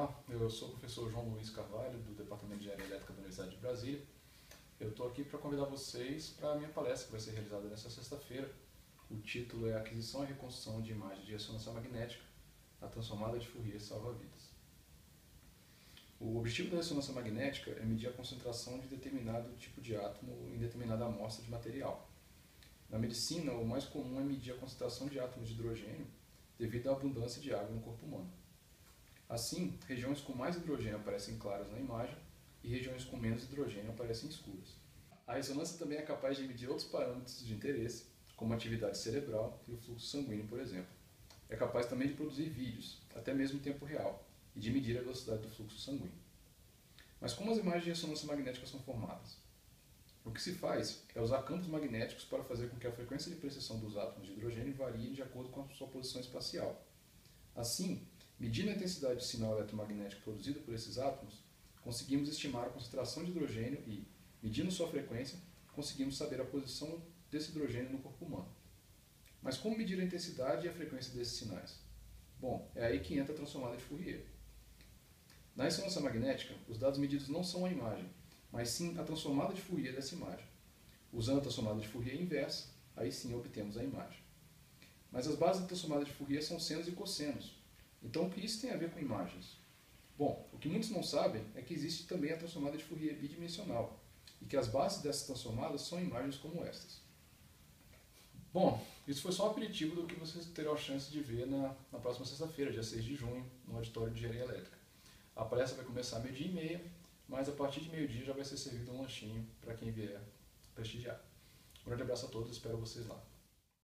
Olá, eu sou o professor João Luiz Carvalho, do Departamento de Engenharia Elétrica da Universidade de Brasília. Eu estou aqui para convidar vocês para a minha palestra, que vai ser realizada nesta sexta-feira. O título é Aquisição e Reconstrução de Imagens de Ressonância Magnética, a transformada de Fourier salva-vidas. O objetivo da ressonância magnética é medir a concentração de determinado tipo de átomo em determinada amostra de material. Na medicina, o mais comum é medir a concentração de átomos de hidrogênio devido à abundância de água no corpo humano. Assim, regiões com mais hidrogênio aparecem claras na imagem e regiões com menos hidrogênio aparecem escuras. A ressonância também é capaz de medir outros parâmetros de interesse, como a atividade cerebral e o fluxo sanguíneo, por exemplo. É capaz também de produzir vídeos, até mesmo em tempo real, e de medir a velocidade do fluxo sanguíneo. Mas como as imagens de ressonância magnética são formadas? O que se faz é usar campos magnéticos para fazer com que a frequência de precessão dos átomos de hidrogênio varie de acordo com a sua posição espacial. Assim, Medindo a intensidade de sinal eletromagnético produzido por esses átomos, conseguimos estimar a concentração de hidrogênio e, medindo sua frequência, conseguimos saber a posição desse hidrogênio no corpo humano. Mas como medir a intensidade e a frequência desses sinais? Bom, é aí que entra a transformada de Fourier. Na ressonância magnética, os dados medidos não são a imagem, mas sim a transformada de Fourier dessa imagem. Usando a transformada de Fourier inversa, aí sim obtemos a imagem. Mas as bases da transformada de Fourier são senos e cossenos, então, o que isso tem a ver com imagens? Bom, o que muitos não sabem é que existe também a transformada de Fourier bidimensional, e que as bases dessas transformadas são imagens como estas. Bom, isso foi só um aperitivo do que vocês terão a chance de ver na, na próxima sexta-feira, dia 6 de junho, no auditório de engenharia elétrica. A palestra vai começar meio-dia e meia, mas a partir de meio-dia já vai ser servido um lanchinho para quem vier prestigiar. Um grande abraço a todos, espero vocês lá.